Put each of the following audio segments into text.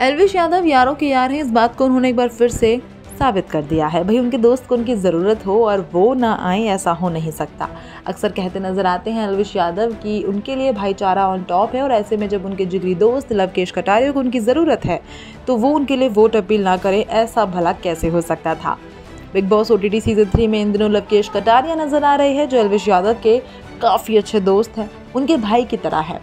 एलविश यादव यारों के यार हैं। इस बात को उन्होंने एक बार फिर से साबित कर दिया है। भाई उनके दोस्त को उनकी ज़रूरत हो और वो ना आए, ऐसा हो नहीं सकता। अक्सर कहते नज़र आते हैं अलविश यादव कि उनके लिए भाईचारा ऑन टॉप है और ऐसे में जब उनके जिगरी दोस्त लवकेश कटारिया को उनकी ज़रूरत है तो वो उनके लिए वोट अपील ना करें, ऐसा भला कैसे हो सकता था? Bigg Boss O T season three में इन दिनों लवकेश कटारिया नज़र आ रहे हैं, जो अलविश यादव के काफ़ी अच्छे दोस्त हैं। उनके भाई की तरह है।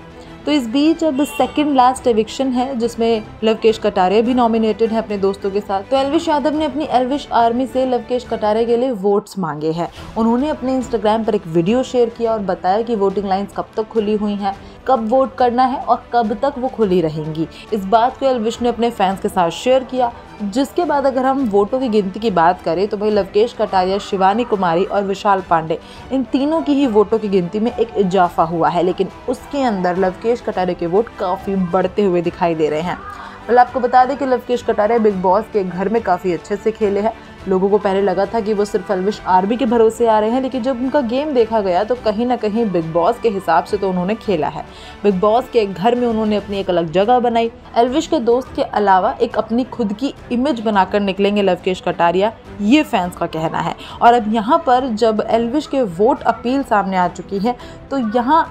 तो इस बीच अब सेकंड लास्ट एविक्शन है, जिसमें लवकेश कटारे भी नॉमिनेटेड है अपने दोस्तों के साथ। तो एलविश यादव ने अपनी एलविश आर्मी से लवकेश कटारे के लिए वोट्स मांगे हैं। उन्होंने अपने इंस्टाग्राम पर एक वीडियो शेयर किया और बताया कि वोटिंग लाइन्स कब तक खुली हुई हैं। कब वोट करना है और कब तक वो खुली रहेंगी। इस बात को एलविश ने अपने फैंस के साथ शेयर किया। जिसके बाद अगर हम वोटों की गिनती की बात करें तो भाई लवकेश कटारिया, शिवानी कुमारी और विशाल पांडे, इन तीनों की ही वोटों की गिनती में एक इजाफा हुआ है। लेकिन उसके अंदर लवकेश कटारिया के वोट काफ़ी बढ़ते हुए दिखाई दे रहे हैं। मतलब आपको बता दें कि लवकेश कटारिया बिग बॉस के घर में काफ़ी अच्छे से खेले हैं। लोगों को पहले लगा था कि वो सिर्फ़ अलविश आर्मी के भरोसे आ रहे हैं, लेकिन जब उनका गेम देखा गया तो कहीं ना कहीं बिग बॉस के हिसाब से तो उन्होंने खेला है। बिग बॉस के घर में उन्होंने अपनी एक अलग जगह बनाई। एलविश के दोस्त के अलावा एक अपनी खुद की इमेज बनाकर निकलेंगे लवकेश कटारिया, ये फैंस का कहना है। और अब यहाँ पर जब एलविश के वोट अपील सामने आ चुकी है तो यहाँ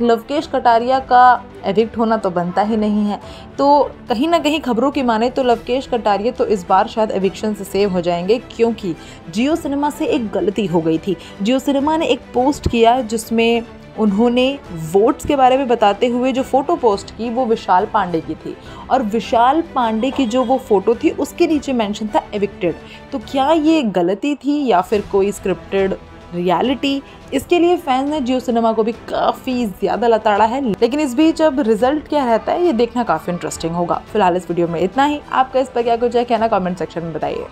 लवकेश कटारिया का एडिक्ट होना तो बनता ही नहीं है। तो कहीं ना कहीं खबरों की माने तो लवकेश कटारिया तो इस बार शायद एविक्शन से सेव हो जाएँगे, क्योंकि जियो सिनेमा से एक गलती हो गई थी। जियो सिनेमा ने एक पोस्ट किया जिसमें उन्होंने वोट्स के बारे में बताते हुए जो फ़ोटो पोस्ट की, वो विशाल पांडे की थी। और विशाल पांडे की जो वो फ़ोटो थी, उसके नीचे मेंशन था एविक्टेड तो क्या ये गलती थी या फिर कोई स्क्रिप्टेड रियलिटी इसके लिए फैंस ने जियो सिनेमा को भी काफ़ी ज़्यादा लताड़ा है, लेकिन इस बीच अब रिज़ल्ट क्या रहता है, ये देखना काफ़ी इंटरेस्टिंग होगा। फ़िलहाल इस वीडियो में इतना ही। आपका इस पर क्या कुछ है कहना कमेंट सेक्शन में बताइए।